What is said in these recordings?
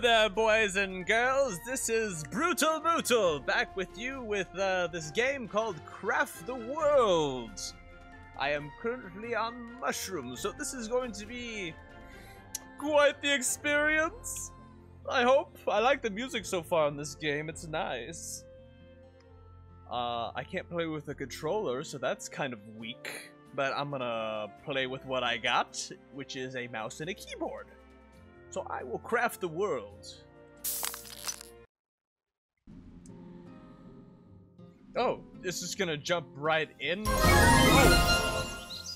There, boys and girls. This is Brutal Mootal back with you with uh, this game called Craft the World. I am currently on mushrooms, so this is going to be quite the experience. I hope. I like the music so far in this game. It's nice. Uh, I can't play with a controller, so that's kind of weak. But I'm gonna play with what I got, which is a mouse and a keyboard. So I will craft the world. Oh, this is gonna jump right in. Oh,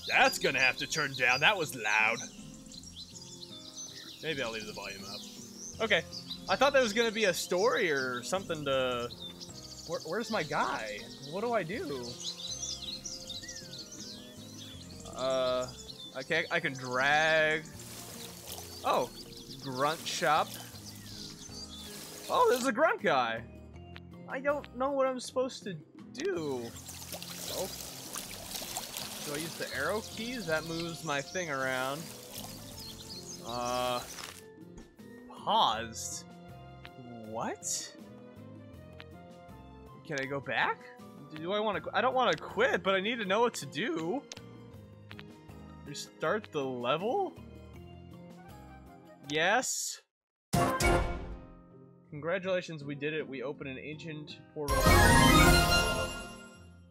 that's gonna have to turn down. That was loud. Maybe I'll leave the volume up. Okay. I thought there was gonna be a story or something to... Where, where's my guy? What do I do? Uh, okay, I can drag. Oh, grunt shop. Oh, there's a grunt guy. I don't know what I'm supposed to do. Oh. Do I use the arrow keys? That moves my thing around. Uh, paused. What? Can I go back? Do I want to? I don't want to quit, but I need to know what to do. Restart the level? Yes. Congratulations, we did it. We opened an ancient portal.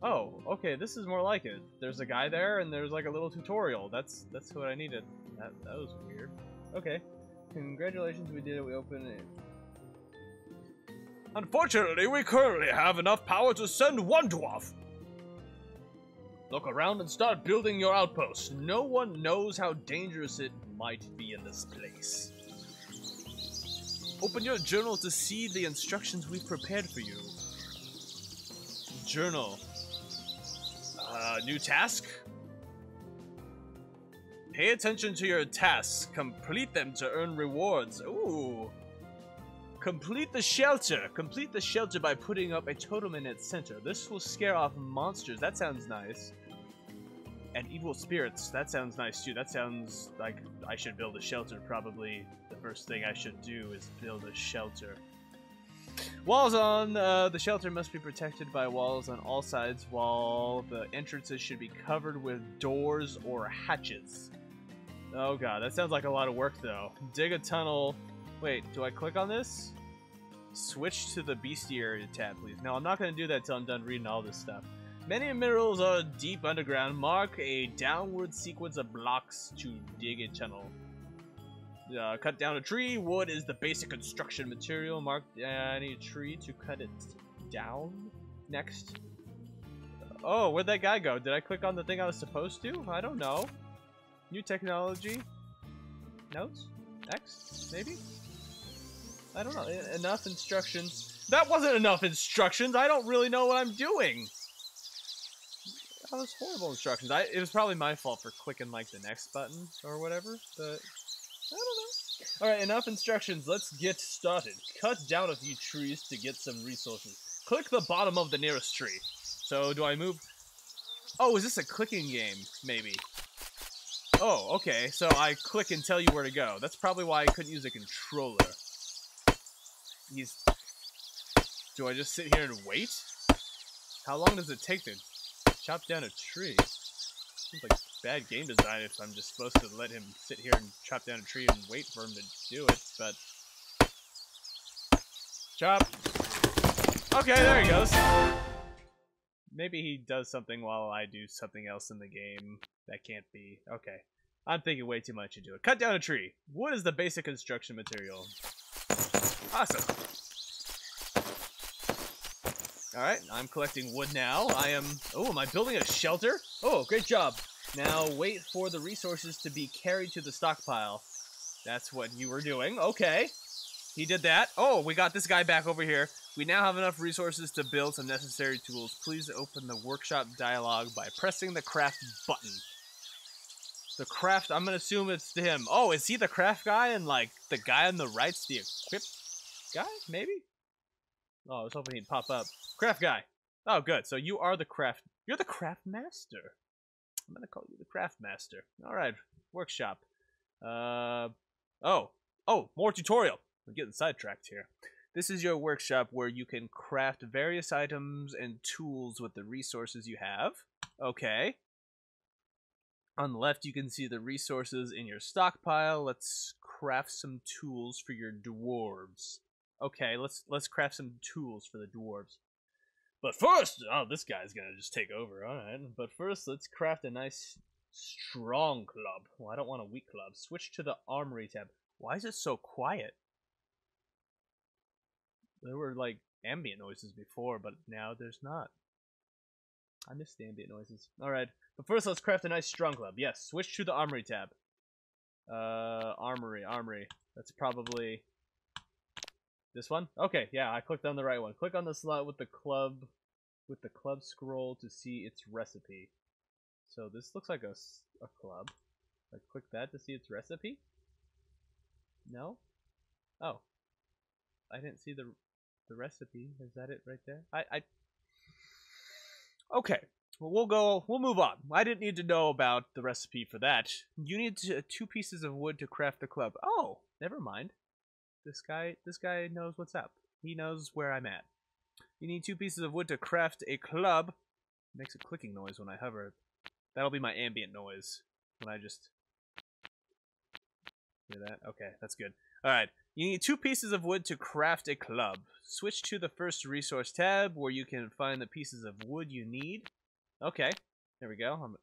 Oh, okay, this is more like it. There's a guy there, and there's like a little tutorial. That's that's what I needed. That that was weird. Okay. Congratulations, we did it. We opened it. Unfortunately, we currently have enough power to send one dwarf. Look around and start building your outpost. No one knows how dangerous it might be in this place. Open your journal to see the instructions we've prepared for you. Journal. Uh, new task? Pay attention to your tasks. Complete them to earn rewards. Ooh. Complete the shelter. Complete the shelter by putting up a totem in its center. This will scare off monsters. That sounds nice. And evil spirits. That sounds nice too. That sounds like I should build a shelter. Probably the first thing I should do is build a shelter. Walls on uh, the shelter must be protected by walls on all sides, while the entrances should be covered with doors or hatches. Oh god, that sounds like a lot of work though. Dig a tunnel. Wait, do I click on this? Switch to the bestiary tab, please. No, I'm not going to do that until I'm done reading all this stuff. Many minerals are deep underground. Mark a downward sequence of blocks to dig a tunnel. Uh, cut down a tree. Wood is the basic construction material. Mark any tree to cut it down. Next. Oh, where'd that guy go? Did I click on the thing I was supposed to? I don't know. New technology. Notes? X? Maybe? I don't know. Enough instructions. That wasn't enough instructions. I don't really know what I'm doing. Was horrible instructions. I, it was probably my fault for clicking like the next button or whatever, but I don't know. Alright, enough instructions. Let's get started. Cut down a few trees to get some resources. Click the bottom of the nearest tree. So, do I move? Oh, is this a clicking game? Maybe. Oh, okay. So I click and tell you where to go. That's probably why I couldn't use a controller. He's... Do I just sit here and wait? How long does it take to chop down a tree? Seems like bad game design if I'm just supposed to let him sit here and chop down a tree and wait for him to do it, but... Chop! Okay, there he goes. Maybe he does something while I do something else in the game. That can't be. Okay. I'm thinking way too much into it. Cut down a tree. Wood is the basic construction material. Awesome. Alright, I'm collecting wood now. I am... Oh, am I building a shelter? Oh, great job. Now, wait for the resources to be carried to the stockpile. That's what you were doing. Okay. He did that. Oh, we got this guy back over here. We now have enough resources to build some necessary tools. Please open the workshop dialog by pressing the craft button. The craft, I'm gonna assume it's to him. Oh, is he the craft guy and like the guy on the right's the equip guy? Maybe? Oh, I was hoping he'd pop up. Craft guy. Oh, good. So you are the craft. You're the craft master. I'm gonna call you the craft master. All right, workshop. Uh, oh, oh, more tutorial. I'm getting sidetracked here. This is your workshop where you can craft various items and tools with the resources you have. Okay. On the left, you can see the resources in your stockpile. Let's craft some tools for your dwarves. Okay, let's let's craft some tools for the dwarves. But first, oh, this guy's gonna just take over. All right. But first, let's craft a nice strong club. Well, I don't want a weak club. Switch to the armory tab. Why is it so quiet? There were like ambient noises before, but now there's not. I miss the ambient noises. Alright, but first let's craft a nice strong club. Yes, switch to the armory tab. Uh, armory, armory. That's probably this one? Okay, yeah, I clicked on the right one. Click on the slot with the club, with the club scroll to see its recipe. So this looks like a, a club. I click that to see its recipe? No? Oh. I didn't see the the recipe. Is that it right there? I, I. Okay. Well, we'll go. We'll move on. I didn't need to know about the recipe for that. You need to, two pieces of wood to craft the club. Oh, never mind. This guy. This guy knows what's up. He knows where I'm at. You need two pieces of wood to craft a club. It makes a clicking noise when I hover. That'll be my ambient noise when I just. Hear that? Okay, that's good. Alright, you need two pieces of wood to craft a club. Switch to the first resource tab where you can find the pieces of wood you need. Okay, there we go. I'm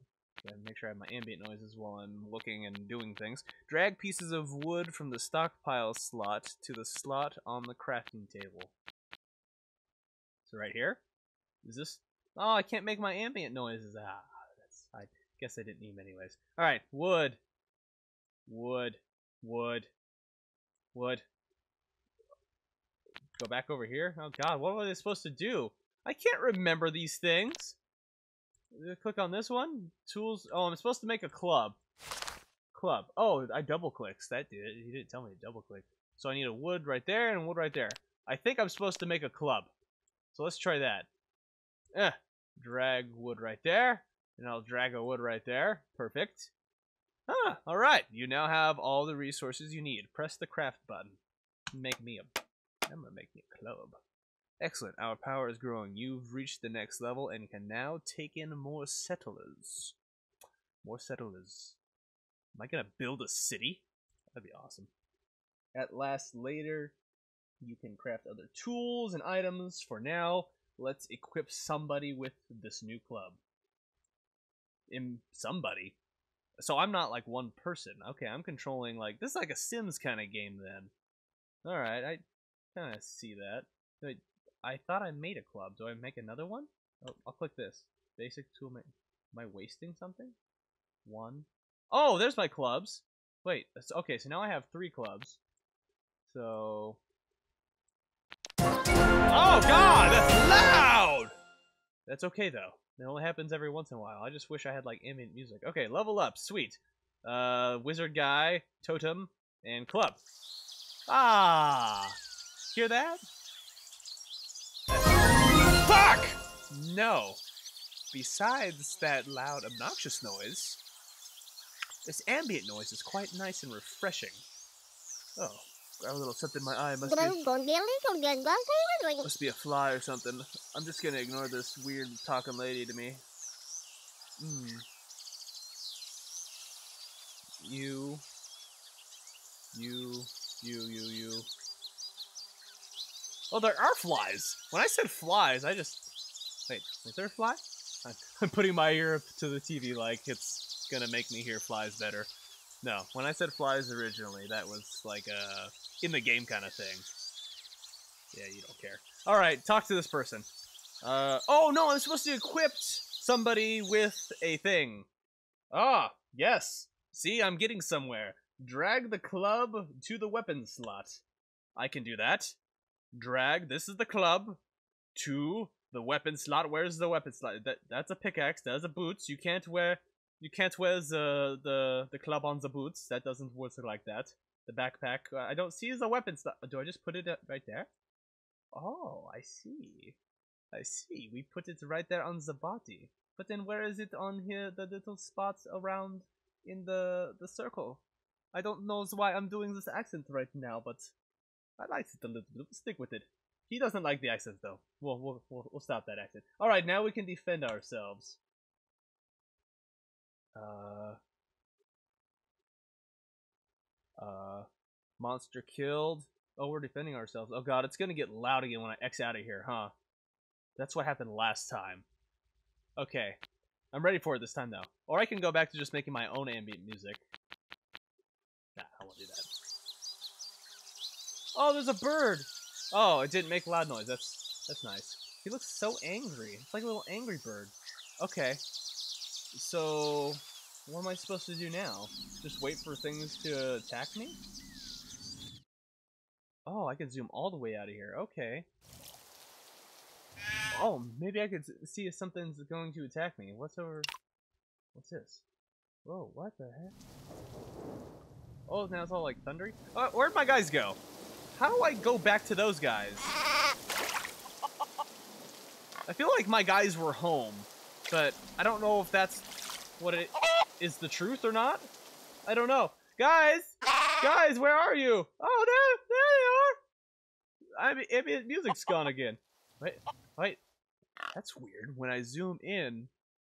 make sure I have my ambient noises while I'm looking and doing things. Drag pieces of wood from the stockpile slot to the slot on the crafting table. So right here? Is this... Oh, I can't make my ambient noises. Ah, that's... I guess I didn't need them anyways. Alright, wood. Wood. Wood. Wood. Go back over here? Oh god, what were they supposed to do? I can't remember these things. Click on this one. Tools. Oh, I'm supposed to make a club. Club. Oh, I double clicks. That did it. He didn't tell me to double click. So I need a wood right there and wood right there. I think I'm supposed to make a club. So let's try that. Eh. Drag wood right there. And I'll drag a wood right there. Perfect. Ah, alright. You now have all the resources you need. Press the craft button. Make me a... I'm gonna make me a club. Excellent. Our power is growing. You've reached the next level and can now take in more settlers. More settlers. Am I gonna build a city? That'd be awesome. At last, later, you can craft other tools and items. For now, let's equip somebody with this new club. In somebody. So I'm not like one person. Okay, I'm controlling like this is like a Sims kind of game then. All right, I kind of see that. Wait, I thought I made a club. Do I make another one? Oh, I'll click this. Basic tool. Am I wasting something? One. Oh, there's my clubs. Wait. Okay, so now I have three clubs. So. Oh God, that's loud. That's okay though. It only happens every once in a while. I just wish I had like ambient music. Okay, level up. Sweet. Uh, wizard guy, totem, and club. Ah, hear that? Fuck! No. Besides that loud, obnoxious noise, this ambient noise is quite nice and refreshing. Oh, got a little something in my eye. Must be, must be a fly or something. I'm just gonna ignore this weird talking lady to me. Hmm. You. You. You, you, you. Oh, there are flies. When I said flies, I just... Wait, is there a fly? I'm putting my ear up to the TV like it's gonna make me hear flies better. No, when I said flies originally, that was like a in the game kind of thing. Yeah, you don't care. All right, talk to this person. Uh, oh no, I'm supposed to equip somebody with a thing. Ah, yes. See, I'm getting somewhere. Drag the club to the weapon slot. I can do that drag, this is the club, to the weapon slot. Where's the weapon slot? That That's a pickaxe, that's a boots. You can't wear, you can't wear the, the, the club on the boots. That doesn't work like that. The backpack, uh, I don't see the weapon slot. Do I just put it right there? Oh, I see. I see. We put it right there on the body. But then where is it on here, the little spots around in the, the circle? I don't know why I'm doing this accent right now, but I like it a little bit. Stick with it. He doesn't like the accent though. We'll we'll we'll, we'll stop that accent. All right, now we can defend ourselves. Uh. Uh. Monster killed. Oh, we're defending ourselves. Oh god, it's gonna get loud again when I X out of here, huh? That's what happened last time. Okay. I'm ready for it this time, though. Or I can go back to just making my own ambient music. Nah, I won't do that. Oh, there's a bird! Oh, it didn't make loud noise. That's that's nice. He looks so angry. It's like a little angry bird. Okay. So, what am I supposed to do now? Just wait for things to attack me? Oh, I can zoom all the way out of here. Okay. Oh, maybe I could see if something's going to attack me. What's over... What's this? Whoa, what the heck? Oh, now it's all like thundery? Uh, where'd my guys go? How do I go back to those guys? I feel like my guys were home, but I don't know if that's what it is the truth or not. I don't know. Guys! Guys, where are you? Oh, there, there they are! I mean, music's gone again. Wait, wait. That's weird. When I zoom in,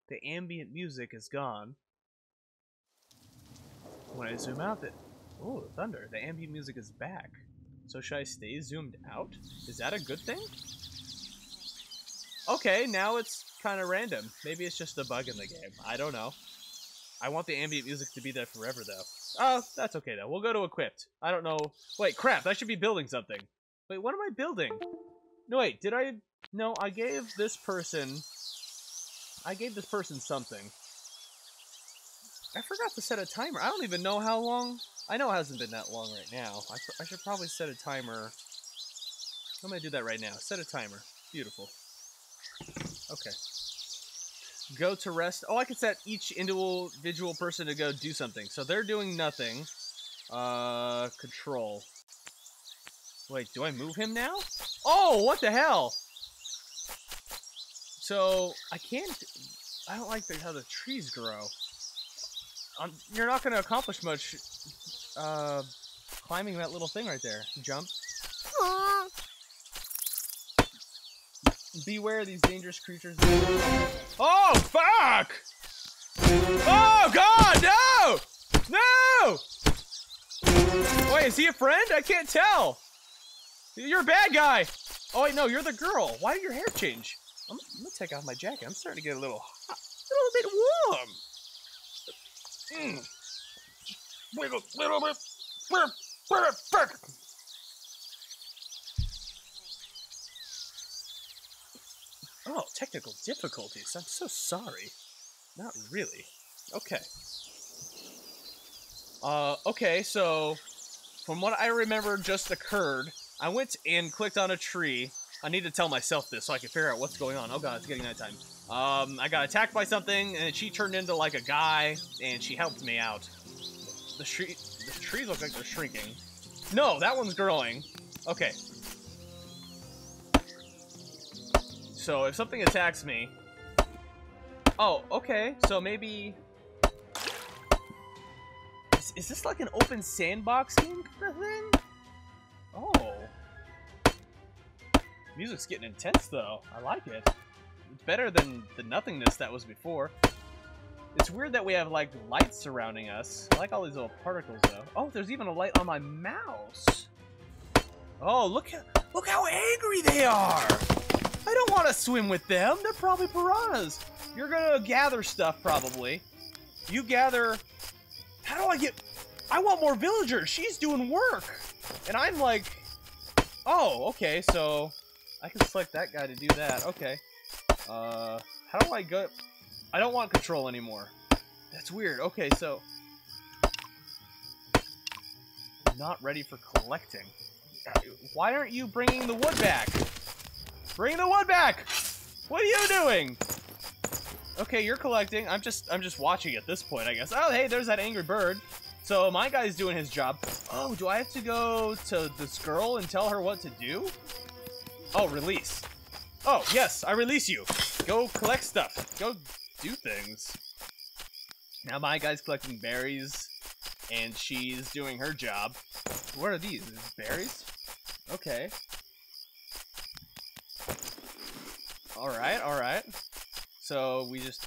the ambient music is gone. When I zoom out, the oh, thunder. The ambient music is back. So should I stay zoomed out? Is that a good thing? Okay, now it's kind of random. Maybe it's just a bug in the game. I don't know. I want the ambient music to be there forever, though. Oh, that's okay, though. We'll go to equipped. I don't know. Wait, crap. I should be building something. Wait, what am I building? No, wait. Did I... No, I gave this person... I gave this person something. I forgot to set a timer. I don't even know how long... I know it hasn't been that long right now. I, I should probably set a timer. I'm going to do that right now. Set a timer. Beautiful. Okay. Go to rest. Oh, I can set each individual person to go do something. So they're doing nothing. Uh, control. Wait, do I move him now? Oh, what the hell? So, I can't... I don't like the, how the trees grow. Um, you're not going to accomplish much uh, climbing that little thing right there. Jump. Beware these dangerous creatures. Oh, fuck! Oh, God, no! No! Wait, is he a friend? I can't tell. You're a bad guy. Oh, wait, no, you're the girl. Why did your hair change? I'm, I'm gonna take off my jacket. I'm starting to get a little hot, a little bit warm. Mm. Wiggle, little bit. Perfect. Oh, technical difficulties. I'm so sorry. Not really. Okay. Uh, okay, so from what I remember just occurred, I went and clicked on a tree. I need to tell myself this so I can figure out what's going on. Oh god, it's getting nighttime. Um, I got attacked by something, and she turned into like a guy, and she helped me out. The, tree, the trees look like they're shrinking. No, that one's growing. Okay, So if something attacks me... Oh, okay. So maybe... Is, is this like an open sandbox kind of thing? Oh. Music's getting intense, though. I like it. It's better than the nothingness that was before. It's weird that we have, like, lights surrounding us. I like all these little particles, though. Oh, there's even a light on my mouse. Oh, look, look how angry they are! I don't want to swim with them. They're probably piranhas. You're gonna gather stuff, probably. You gather... How do I get... I want more villagers. She's doing work. And I'm like... Oh, okay, so... I can select that guy to do that. Okay. Uh, how do I go... I don't want control anymore. That's weird. Okay, so... not ready for collecting. Why aren't you bringing the wood back? Bring the wood back! What are you doing? Okay, you're collecting. I'm just I'm just watching at this point, I guess. Oh, hey, there's that angry bird. So my guy's doing his job. Oh, do I have to go to this girl and tell her what to do? Oh, release. Oh, yes, I release you. Go collect stuff. Go do things. Now my guy's collecting berries, and she's doing her job. What are these? Berries? Okay. Alright, alright. So we just...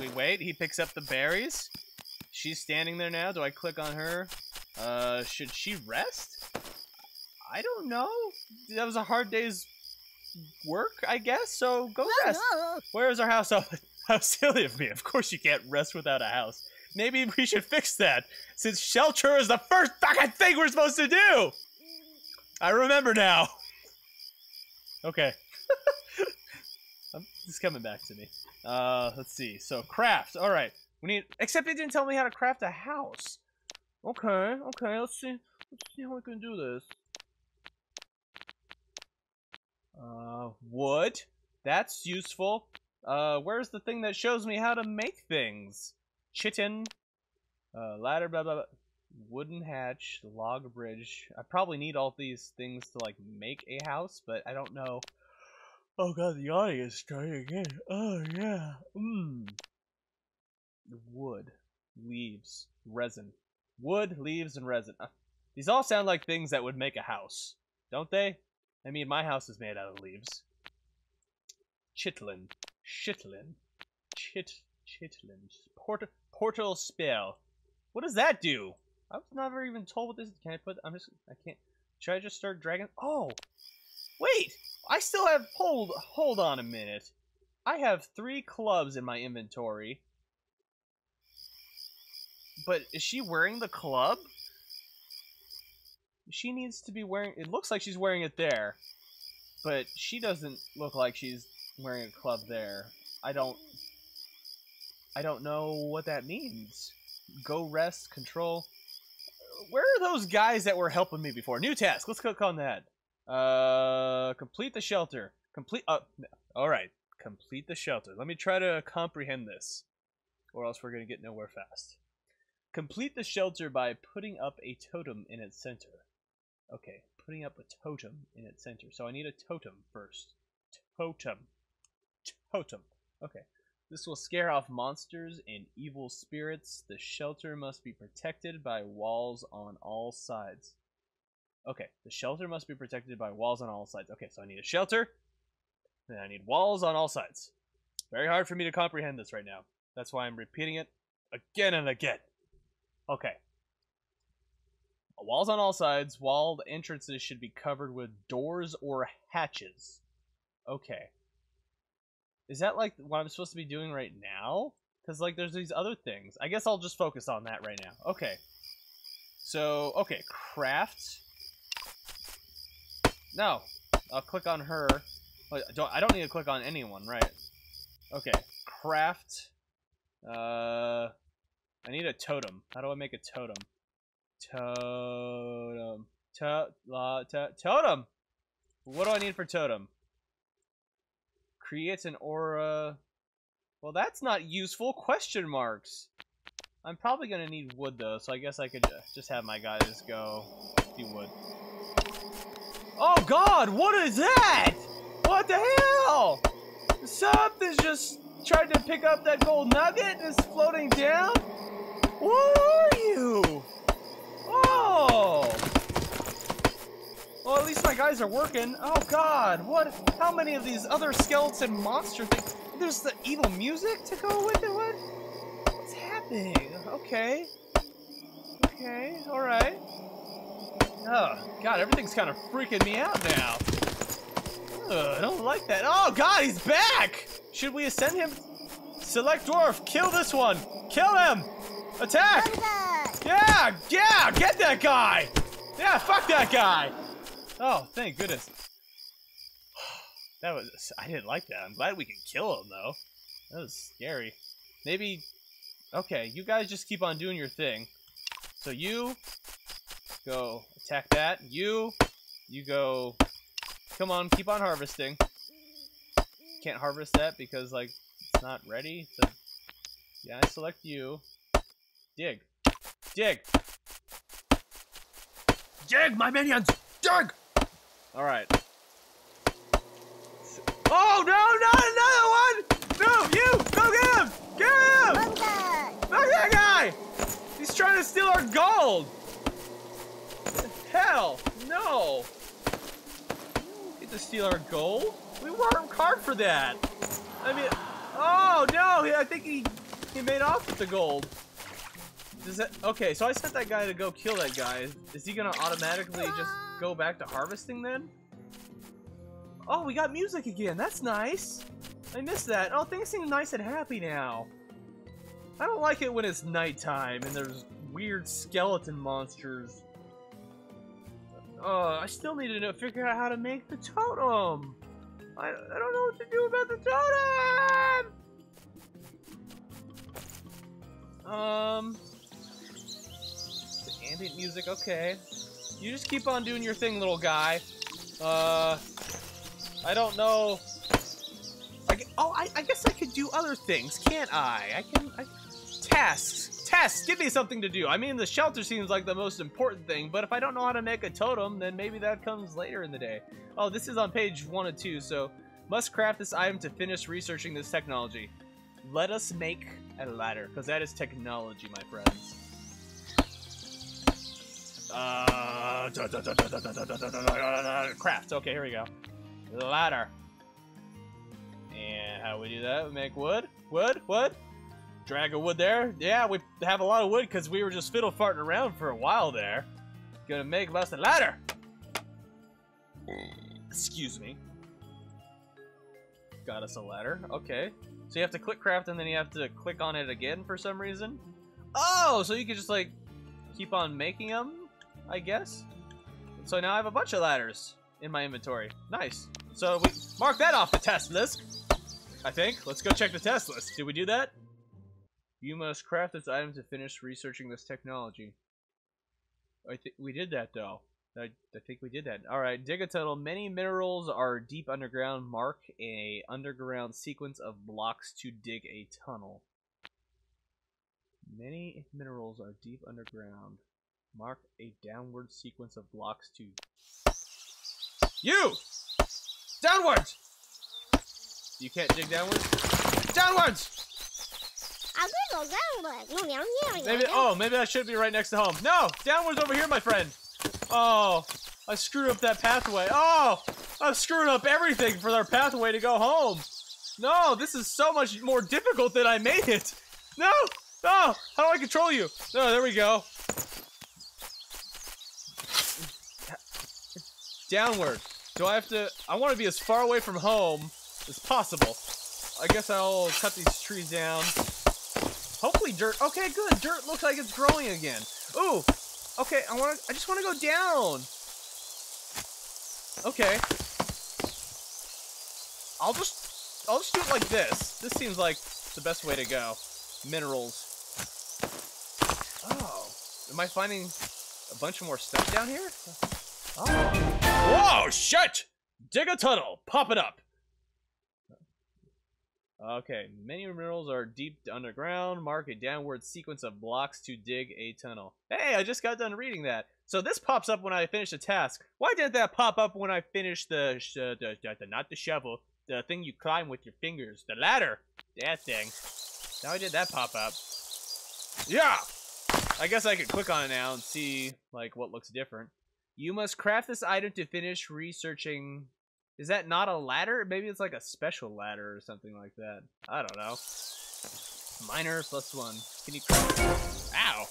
We wait, he picks up the berries. She's standing there now. Do I click on her? Uh, should she rest? I don't know. That was a hard day's work, I guess, so go rest. Where is our house? Oh, how silly of me. Of course you can't rest without a house. Maybe we should fix that, since shelter is the first fucking thing we're supposed to do! I remember now. Okay. it's coming back to me. Uh, let's see. So, craft. Alright. We need... Except it didn't tell me how to craft a house. Okay, okay, let's see. Let's see how we can do this. Uh, wood. That's useful. Uh, where's the thing that shows me how to make things? Chitin. Uh, ladder, blah, blah, blah. Wooden hatch, log bridge. I probably need all these things to, like, make a house, but I don't know. Oh god, the audio is starting again. Oh, yeah. Mmm. Wood. Leaves. Resin. Wood, leaves, and resin. Uh, these all sound like things that would make a house. Don't they? I mean, my house is made out of leaves. Chitlin. Chitlin. Chit. Chitlin. Port portal spell. What does that do? I was never even told what this. is. Can I put? I'm just. I can't. Should I just start dragging? Oh, wait! I still have. Hold. Hold on a minute. I have three clubs in my inventory. But is she wearing the club? She needs to be wearing... It looks like she's wearing it there. But she doesn't look like she's wearing a club there. I don't... I don't know what that means. Go rest, control. Where are those guys that were helping me before? New task. Let's click on that. Uh, complete the shelter. Complete. Uh, all right. Complete the shelter. Let me try to comprehend this, or else we're gonna get nowhere fast. Complete the shelter by putting up a totem in its center. Okay, putting up a totem in its center. So I need a totem first. Totem. Totem. Okay. This will scare off monsters and evil spirits. The shelter must be protected by walls on all sides. Okay, the shelter must be protected by walls on all sides. Okay, so I need a shelter, and I need walls on all sides. Very hard for me to comprehend this right now. That's why I'm repeating it again and again. Okay. Walls on all sides. Walled entrances should be covered with doors or hatches. Okay. Is that like what I'm supposed to be doing right now? Because like there's these other things. I guess I'll just focus on that right now. Okay. So, okay, craft. No. I'll click on her. I don't, I don't need to click on anyone, right? Okay. Craft. Uh, I need a totem. How do I make a totem? Totem. To la to totem. What do I need for totem? Creates an aura. Well, that's not useful. Question marks. I'm probably gonna need wood though, so I guess I could just have my guys go do wood. Oh God! What is that? What the hell? Something's just tried to pick up that gold nugget and it's floating down. What are you? Oh! Well, at least my guys are working. Oh god, what? How many of these other skeleton monster things? There's the evil music to go with it? What? What's happening? Okay. Okay, alright. Oh, god, everything's kind of freaking me out now. Ugh, I don't like that. Oh god, he's back! Should we ascend him? Select dwarf, kill this one! Kill him! Attack! Yeah, yeah, get that guy! Yeah, fuck that guy! Oh, thank goodness. That was, I didn't like that. I'm glad we can kill him, though. That was scary. Maybe, okay, you guys just keep on doing your thing. So you, go attack that. You, you go, come on, keep on harvesting. Can't harvest that because, like, it's not ready. Yeah, I select you. Dig. Dig! Dig, my minions! Dig! Alright. Oh, no, not another one! No, you! Go get him! Get him! Fuck that guy! He's trying to steal our gold! Hell! No! no! Get to steal our gold? We worked hard for that. I mean, oh no! I think he he made off with the gold. Does that okay? So I sent that guy to go kill that guy. Is he gonna automatically just go back to harvesting then? Oh, we got music again. That's nice. I missed that. Oh, things seem nice and happy now. I don't like it when it's nighttime and there's weird skeleton monsters. Uh, I still need to know, figure out how to make the totem. I, I don't know what to do about the totem. Um, the ambient music, okay. You just keep on doing your thing, little guy. Uh, I don't know. I, oh, I, I guess I could do other things, can't I? I can, I, tasks. Tasks, give me something to do. I mean, the shelter seems like the most important thing, but if I don't know how to make a totem, then maybe that comes later in the day. Oh, this is on page one of two, so must craft this item to finish researching this technology. Let us make a ladder, because that is technology, my friends. Uh, craft. Okay, here we go. Ladder. And how do we do that? We make wood? Wood? Wood? Drag a wood there. Yeah, we have a lot of wood because we were just fiddle farting around for a while there. Gonna make us a ladder. Excuse me. Got us a ladder. Okay. So you have to click craft and then you have to click on it again for some reason. Oh, so you can just like keep on making them, I guess. So now I have a bunch of ladders in my inventory. Nice. So we mark that off the test list. I think. Let's go check the test list. Did we do that? You must craft this item to finish researching this technology. I think we did that though. I, I think we did that. Alright, dig a tunnel. Many minerals are deep underground. Mark a underground sequence of blocks to dig a tunnel. Many minerals are deep underground. Mark a downward sequence of blocks to... You! Downwards! You can't dig downwards? Downwards! Maybe, oh, maybe I should be right next to home. No, downwards over here, my friend. Oh, I screwed up that pathway. Oh, I've screwed up everything for our pathway to go home. No, this is so much more difficult than I made it. No, no, how do I control you? No, there we go. Downward. Do I have to, I want to be as far away from home as possible. I guess I'll cut these trees down. Hopefully dirt. Okay, good. Dirt looks like it's growing again. Ooh. Okay, I want to. I just want to go down. Okay. I'll just. I'll just do it like this. This seems like the best way to go. Minerals. Oh. Am I finding a bunch of more stuff down here? Oh. Whoa! Shit! Dig a tunnel. Pop it up. Okay, many minerals are deep underground. Mark a downward sequence of blocks to dig a tunnel. Hey, I just got done reading that. So this pops up when I finish a task. Why didn't that pop up when I finish the, uh, the, the, the, not the shovel, the thing you climb with your fingers, the ladder, that thing. Now I did that pop up. Yeah! I guess I could click on it now and see, like, what looks different. You must craft this item to finish researching is that not a ladder? Maybe it's like a special ladder or something like that. I don't know. Miner plus one. Can you craft? Ow!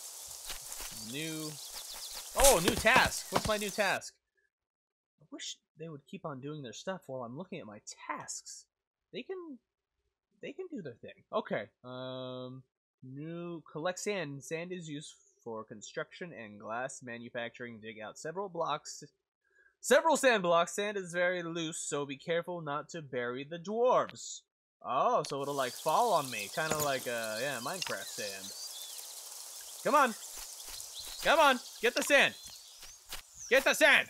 New. Oh, new task. What's my new task? I wish they would keep on doing their stuff while I'm looking at my tasks. They can, they can do their thing. Okay. Um, new collect sand. Sand is used for construction and glass manufacturing. Dig out several blocks Several sand blocks. Sand is very loose, so be careful not to bury the dwarves. Oh, so it'll like fall on me. Kind of like, uh, yeah, Minecraft sand. Come on. Come on. Get the sand. Get the sand.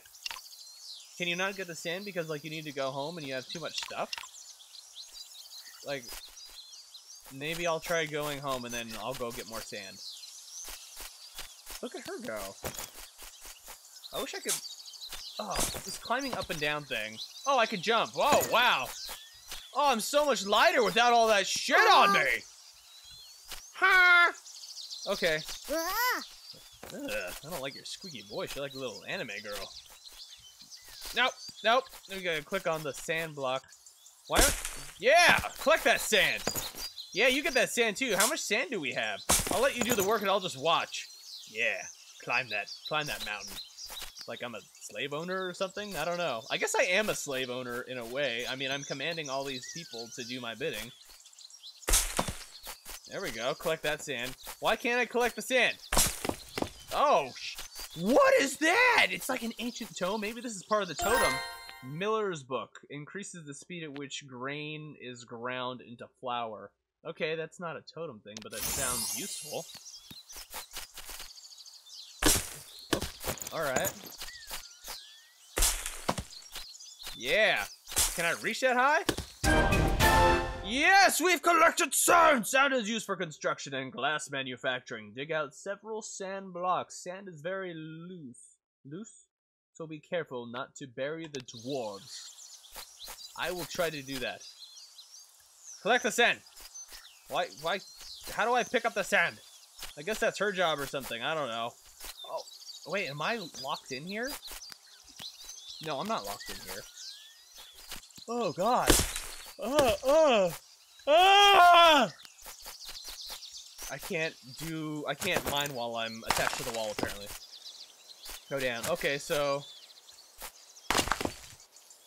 Can you not get the sand because, like, you need to go home and you have too much stuff? Like, maybe I'll try going home and then I'll go get more sand. Look at her go. I wish I could Oh, this climbing up and down thing. Oh, I could jump. Oh, wow. Oh, I'm so much lighter without all that shit on me. Ha! Okay. Ugh, I don't like your squeaky voice. You're like a little anime girl. Nope, nope. We gotta click on the sand block. Why. Yeah! Collect that sand! Yeah, you get that sand too. How much sand do we have? I'll let you do the work and I'll just watch. Yeah. Climb that. Climb that mountain. Like I'm a slave owner or something? I don't know. I guess I am a slave owner in a way. I mean, I'm commanding all these people to do my bidding. There we go. Collect that sand. Why can't I collect the sand? Oh, what is that? It's like an ancient tome. Maybe this is part of the totem. Miller's Book increases the speed at which grain is ground into flour. Okay, that's not a totem thing, but that sounds useful. Alright. Yeah! Can I reach that high? Yes, we've collected sand! Sand is used for construction and glass manufacturing. Dig out several sand blocks. Sand is very loose. Loose? So be careful not to bury the dwarves. I will try to do that. Collect the sand! Why, why, how do I pick up the sand? I guess that's her job or something, I don't know. Wait, am I locked in here? No, I'm not locked in here. Oh, God. Oh, oh. uh! I can't do, I can't mine while I'm attached to the wall, apparently. Go down. Okay, so...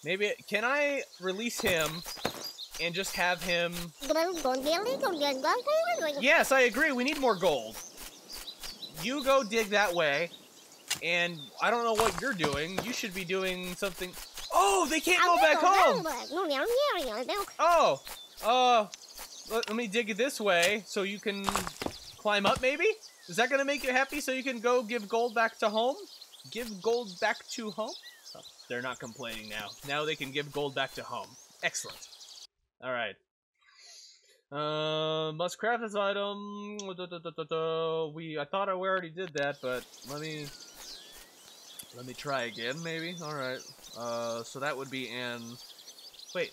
Maybe, can I release him and just have him... Yes, I agree. We need more gold. You go dig that way, and I don't know what you're doing. You should be doing something... Oh, they can't go back home! Oh, uh, let, let me dig it this way so you can climb up, maybe? Is that gonna make you happy so you can go give gold back to home? Give gold back to home? Oh, they're not complaining now. Now they can give gold back to home. Excellent. Alright. Uh, must craft this item. We, I thought I already did that, but let me, let me try again, maybe? Alright. Uh, so that would be in, wait.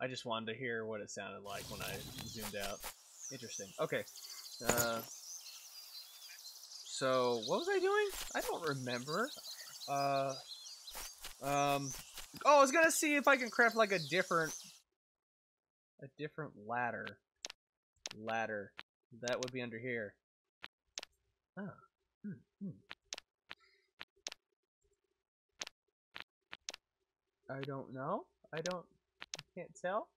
I just wanted to hear what it sounded like when I zoomed out. Interesting. Okay. Uh, so, what was I doing? I don't remember. Uh, um, oh, I was gonna see if I can craft like a different, a different ladder. Ladder. That would be under here. Oh. Hmm. Hmm. I don't know. I don't. I can't tell.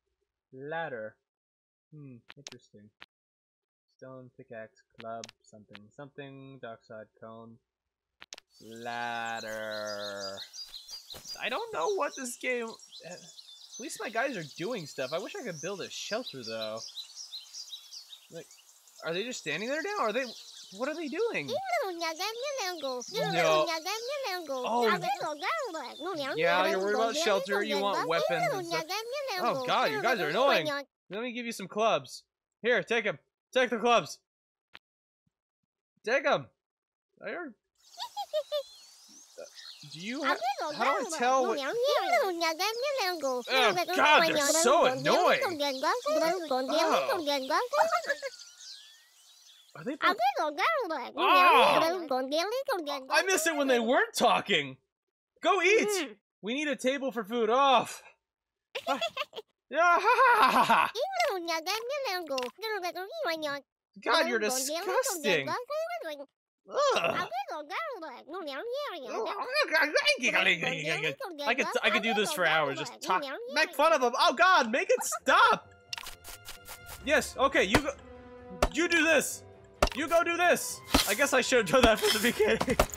Ladder. Hmm. Interesting. Stone pickaxe club something something dockside cone ladder. I don't know what this game. At least my guys are doing stuff. I wish I could build a shelter though. Like, are they just standing there now? Are they? What are they doing? No. Oh. Yeah, you're worried about shelter. You want weapons. Oh God, you guys are annoying. Let me give you some clubs. Here, take them. Take the clubs. Take them. There. Uh, do you have, how do I tell what... Oh god, they're so annoying! Oh. Are they both... oh. I miss it when they weren't talking! Go eat! We need a table for food. Oh! Yeah! God, you're disgusting! Ugh. I could I could do this for hours. Just talk, make fun of them. Oh God, make it stop. Yes. Okay. You go. You do this. You go do this. I guess I should have done that from the beginning.